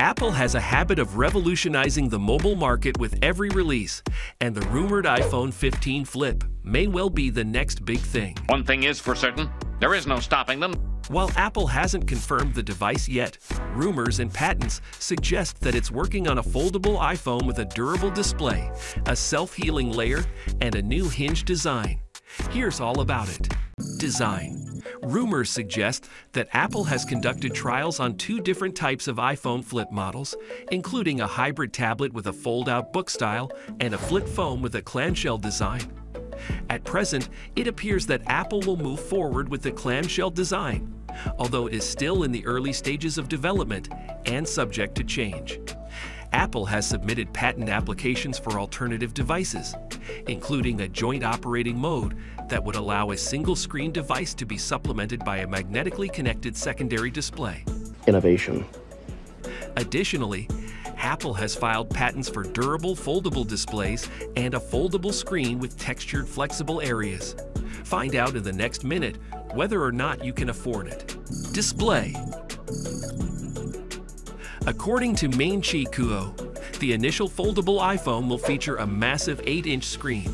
Apple has a habit of revolutionizing the mobile market with every release, and the rumored iPhone 15 Flip may well be the next big thing. One thing is for certain there is no stopping them. While Apple hasn't confirmed the device yet, rumors and patents suggest that it's working on a foldable iPhone with a durable display, a self-healing layer, and a new hinge design. Here's all about it. Design. Rumors suggest that Apple has conducted trials on two different types of iPhone flip models, including a hybrid tablet with a fold-out book style and a flip phone with a clamshell design. At present, it appears that Apple will move forward with the clamshell design, although it is still in the early stages of development and subject to change. Apple has submitted patent applications for alternative devices, including a joint operating mode that would allow a single screen device to be supplemented by a magnetically connected secondary display. Innovation. Additionally, Apple has filed patents for durable foldable displays and a foldable screen with textured flexible areas. Find out in the next minute whether or not you can afford it. Display. According to Ming-Chi Kuo, the initial foldable iPhone will feature a massive 8-inch screen.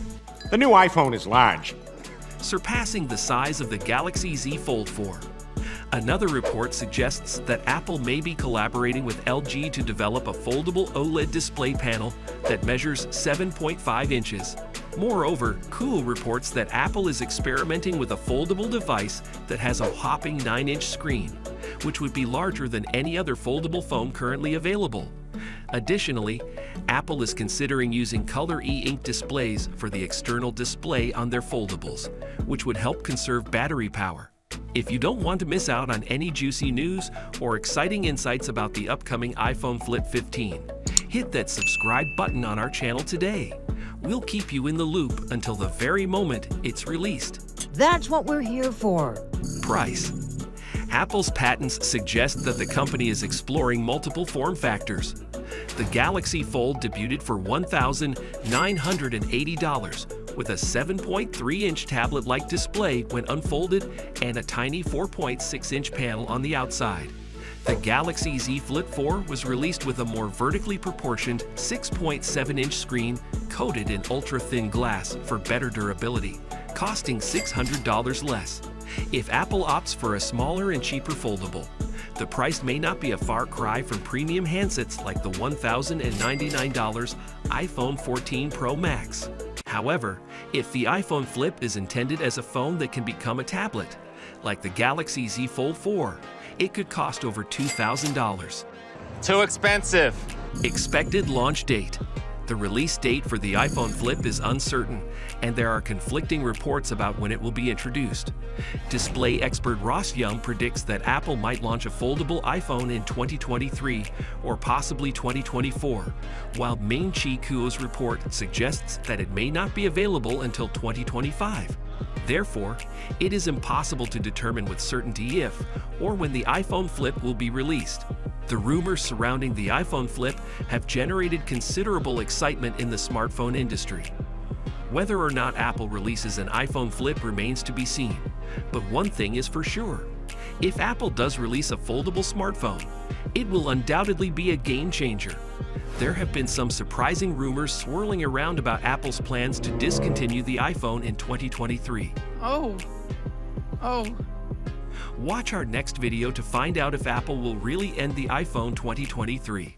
The new iPhone is large. Surpassing the size of the Galaxy Z Fold 4. Another report suggests that Apple may be collaborating with LG to develop a foldable OLED display panel that measures 7.5 inches. Moreover, Kuo reports that Apple is experimenting with a foldable device that has a hopping 9-inch screen, which would be larger than any other foldable phone currently available. Additionally, Apple is considering using Color e-ink displays for the external display on their foldables, which would help conserve battery power. If you don't want to miss out on any juicy news or exciting insights about the upcoming iPhone Flip 15, hit that subscribe button on our channel today. We'll keep you in the loop until the very moment it's released. That's what we're here for. Price. Apple's patents suggest that the company is exploring multiple form factors. The Galaxy Fold debuted for $1,980 with a 7.3-inch tablet-like display when unfolded and a tiny 4.6-inch panel on the outside. The Galaxy Z Flip 4 was released with a more vertically proportioned 6.7-inch screen coated in ultra-thin glass for better durability, costing $600 less. If Apple opts for a smaller and cheaper foldable, the price may not be a far cry from premium handsets like the $1,099 iPhone 14 Pro Max. However, if the iPhone Flip is intended as a phone that can become a tablet, like the Galaxy Z Fold 4, it could cost over $2,000. Too expensive. Expected launch date. The release date for the iPhone Flip is uncertain, and there are conflicting reports about when it will be introduced. Display expert Ross Young predicts that Apple might launch a foldable iPhone in 2023 or possibly 2024, while Ming Chi Kuo's report suggests that it may not be available until 2025. Therefore, it is impossible to determine with certainty if or when the iPhone Flip will be released. The rumors surrounding the iPhone Flip have generated considerable excitement in the smartphone industry. Whether or not Apple releases an iPhone Flip remains to be seen, but one thing is for sure. If Apple does release a foldable smartphone, it will undoubtedly be a game changer. There have been some surprising rumors swirling around about Apple's plans to discontinue the iPhone in 2023. Oh. Oh. Watch our next video to find out if Apple will really end the iPhone 2023.